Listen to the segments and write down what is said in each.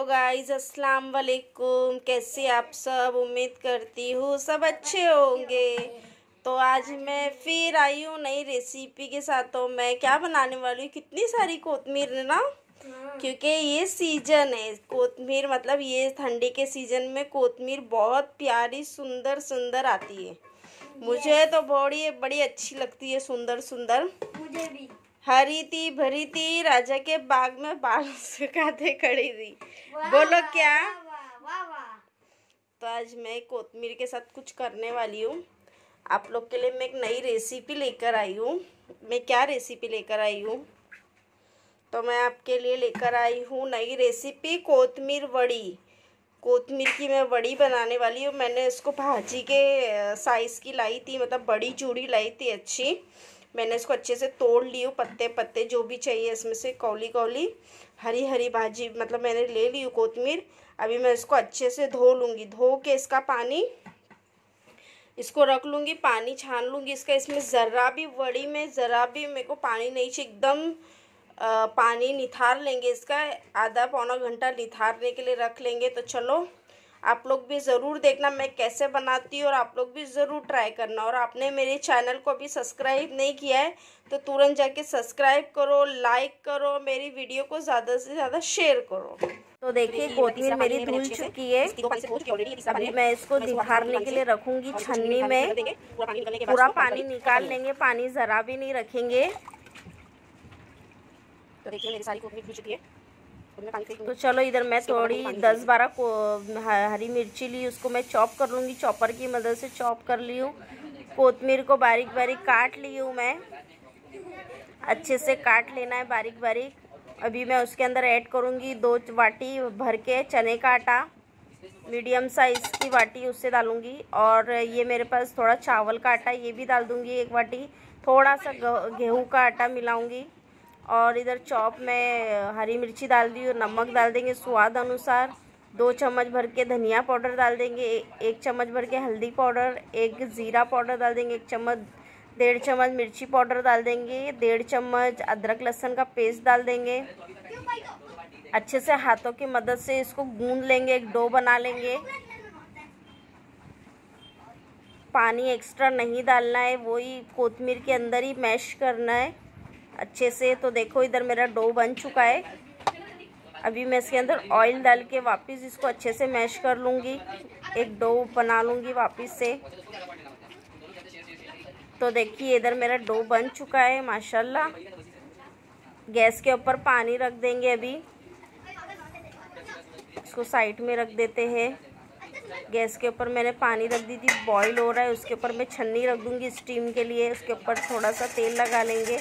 Hello guys अस्सलाम वालेकुम कैसे आप सब? उम्मीद करती हूँ सब अच्छे होंगे। तो आज मैं फिर आई हूँ नई रेसिपी के साथ तो मैं क्या बनाने वाली हूँ? कितनी सारी कोतमीर ना? क्योंकि ये सीज़न है। कोतमीर मतलब ये ठंडी के सीज़न में कोतमीर बहुत प्यारी सुंदर सुंदर आती है। मुझे तो बड़ी बड़ी अच्छी लगती है सुंदर सुंदर मुझे भी। हरी थी भरी थी राजा के बाग में बाल सुखाते खड़ी थी। बोलो क्या? वाह वाह तो आज मैं कोतमीर के साथ कुछ करने वाली हूँ। आप लोग के लिए मैं एक नई रेसिपी लेकर आई हूँ। मैं क्या रेसिपी लेकर आई हूँ? तो मैं आपके लिए लेकर आई हूँ नई रेसिपी कोतमीर वड़ी। कोतमीर की मैं वड़ी बनाने वाली हूँ। मैंने इसको भाजी के साइज़ की लाई थी मतलब बड़ी चूड़ी लाई थी अच्छी। मैंने इसको अच्छे से तोड़ ली हूँ पत्ते पत्ते जो भी चाहिए इसमें से कौली कौली हरी हरी भाजी मतलब मैंने ले ली हूँ कोतमीर अभी मैं इसको अच्छे से धो लूँगी, धो के इसका पानी, इसको रख लूँगी, पानी छान लूँगी इसका। इसमें ज़रा भी वड़ी में, ज़रा भी मेरे को पानी नहीं चाहिए, एकदम पानी निथार लेंगे इसका, आधा पौना घंटा निथारने के लिए रख लेंगे तो चलो। आप लोग भी ज़रूर देखना मैं कैसे बनाती हूँ और आप लोग भी ज़रूर ट्राई करना। और आपने मेरे चैनल को अभी सब्सक्राइब नहीं किया है तो तुरंत जाके सब्सक्राइब करो लाइक करो मेरी वीडियो को ज़्यादा से ज़्यादा शेयर करो। तो देखिए कोतमीर मेरी धुल चुकी है। अभी मैं इसको निखारने के लिए रखूँगी छन्नी में। पूरा पानी निकाल लेंगे पानी ज़रा भी नहीं रखेंगे। तो देखिए मेरी सारी कोतमीर धुल चुकी है। तो चलो इधर मैं थोड़ी दस बारह को हरी मिर्ची ली उसको मैं चॉप कर लूँगी चॉपर की मदद से चॉप कर ली हूँ। कोतमीर को बारीक बारीक काट ली हूँ मैं। अच्छे से काट लेना है बारीक बारीक अभी मैं उसके अंदर ऐड करूँगी दो वाटी भर के चने का आटा। मीडियम साइज़ की वाटी उससे डालूँगी और ये मेरे पास थोड़ा चावल का आटा ये भी डाल दूँगी एक वाटी। थोड़ा सा गेहूँ का आटा मिलाऊँगी। और इधर चॉप में हरी मिर्ची डाल दी और नमक डाल देंगे स्वाद अनुसार। दो चम्मच भर के धनिया पाउडर डाल देंगे, एक चम्मच भर के हल्दी पाउडर, एक ज़ीरा पाउडर डाल देंगे, एक चम्मच, डेढ़ चम्मच मिर्ची पाउडर डाल देंगे, डेढ़ चम्मच अदरक लहसुन का पेस्ट डाल देंगे। अच्छे से हाथों की मदद से इसको गूंद लेंगे, एक डो बना लेंगे। पानी एक्स्ट्रा नहीं डालना है, वही कोतमीर के अंदर ही मैश करना है। अच्छे से तो देखो इधर मेरा डो बन चुका है। अभी मैं इसके अंदर ऑयल डाल के वापस इसको अच्छे से मैश कर लूँगी। एक डो बना लूँगी वापस से। तो देखिए, इधर मेरा डो बन चुका है, माशाल्लाह। गैस के ऊपर पानी रख देंगे अभी। इसको साइड में रख देते हैं। गैस के ऊपर मैंने पानी रख दी थी बॉईल हो रहा है। उसके ऊपर मैं छन्नी रख दूँगी स्टीम के लिए। उसके ऊपर थोड़ा सा तेल लगा लेंगे।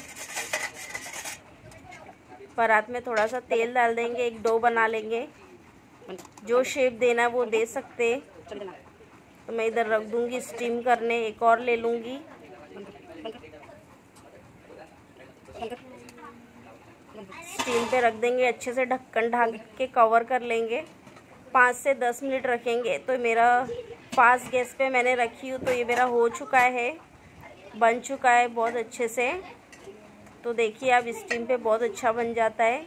परात में थोड़ा सा तेल डाल देंगे, एक डो बना लेंगे। जो शेप देना है वो दे सकते तो मैं इधर रख दूँगी स्टीम करने, एक और ले लूँगी। स्टीम पे रख देंगे, अच्छे से ढक्कन ढाक के कवर कर लेंगे। पाँच से दस मिनट रखेंगे। तो मेरा फास्ट गैस पे मैंने रखी हूँ तो ये मेरा हो चुका है। बन चुका है बहुत अच्छे से। तो देखिए आप स्टीम पे बहुत अच्छा बन जाता है।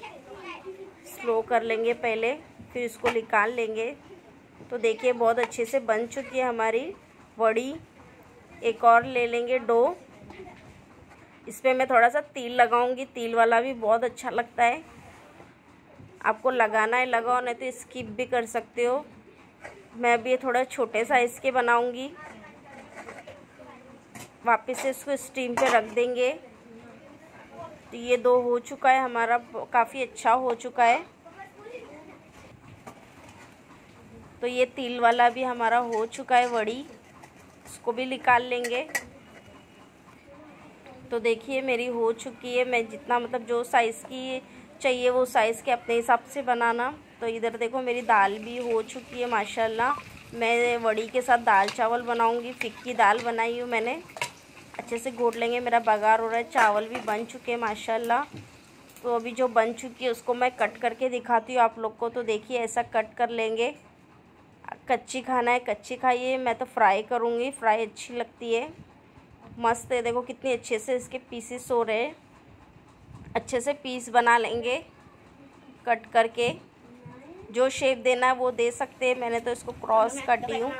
स्लो कर लेंगे पहले, फिर इसको निकाल लेंगे। तो देखिए, बहुत अच्छे से बन चुकी है हमारी बड़ी एक और ले लेंगे डो। इस पर मैं थोड़ा सा तिल लगाऊँगी। तिल वाला भी बहुत अच्छा लगता है। आपको लगाना है, लगाओ, नहीं तो स्किप भी कर सकते हो। मैं अभी थोड़ा छोटे साइज़ के बनाऊँगी। वापस से इसको स्टीम पे रख देंगे। तो ये दो हो चुका है, हमारा काफ़ी अच्छा हो चुका है। तो ये तिल वाला भी हमारा हो चुका है वड़ी उसको भी निकाल लेंगे। तो देखिए, मेरी हो चुकी है, मैं जितना मतलब जो साइज़ की चाहिए, वो साइज़ के अपने हिसाब से बनाना। तो इधर देखो, मेरी दाल भी हो चुकी है, माशाल्लाह। मैं वड़ी के साथ दाल चावल बनाऊँगी, फिक्की दाल बनाई हूँ मैंने। अच्छे से घोट लेंगे मेरा बघार हो रहा है चावल भी बन चुके हैं माशाल्लाह। तो अभी जो बन चुकी है उसको मैं कट करके दिखाती हूँ आप लोग को। तो देखिए ऐसा कट कर लेंगे। कच्ची खाना है कच्ची खाइए मैं तो फ्राई करूँगी फ्राई अच्छी लगती है। मस्त है देखो कितनी अच्छे से इसके पीसेस हो रहे हैं। अच्छे से पीस बना लेंगे कट करके। जो शेप देना है वो दे सकते हैं। मैंने तो इसको क्रॉस कर दी हूँ।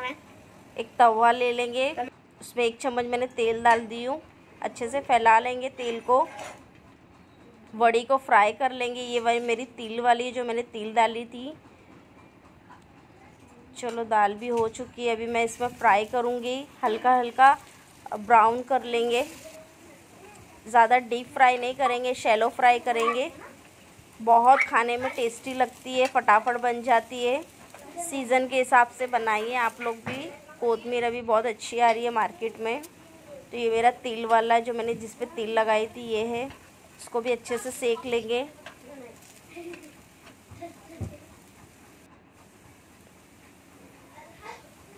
एक तवा ले लेंगे। उसमें एक चम्मच मैंने तेल डाल दी हूँ। अच्छे से फैला लेंगे तेल को। वड़ी को फ्राई कर लेंगे। ये वही मेरी तिल वाली जो मैंने तिल डाली थी। चलो, दाल भी हो चुकी है। अभी मैं इसमें फ्राई करूँगी। हल्का हल्का ब्राउन कर लेंगे। ज़्यादा डीप फ्राई नहीं करेंगे, शैलो फ्राई करेंगे। बहुत खाने में टेस्टी लगती है, फटाफट बन जाती है। सीज़न के हिसाब से बनाइए आप लोग भी। कोतमीर अभी बहुत अच्छी आ रही है मार्केट में। तो ये मेरा तिल वाला जो मैंने जिस पे तिल लगाई थी, ये है। इसको भी अच्छे से सेक लेंगे।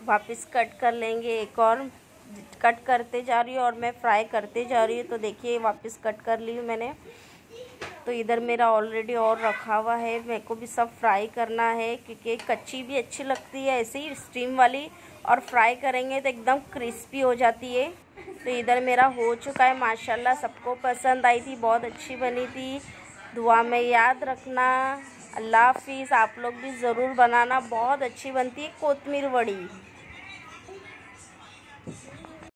वापस कट कर लेंगे एक और। कट करते जा रही हूँ और मैं फ्राई करते जा रही हूँ तो देखिए वापस कट कर ली हूँ मैंने। तो इधर मेरा ऑलरेडी और रखा हुआ है। मेरे को भी सब फ्राई करना है, क्योंकि कच्ची भी अच्छी लगती है, ऐसे ही स्टीम वाली। और फ्राई करेंगे तो एकदम क्रिस्पी हो जाती है। तो इधर मेरा हो चुका है। माशाल्लाह सबको पसंद आई थी, बहुत अच्छी बनी थी। दुआ में याद रखना। अल्लाह हाफिज़। आप लोग भी ज़रूर बनाना। बहुत अच्छी बनती है कोतमीर वड़ी।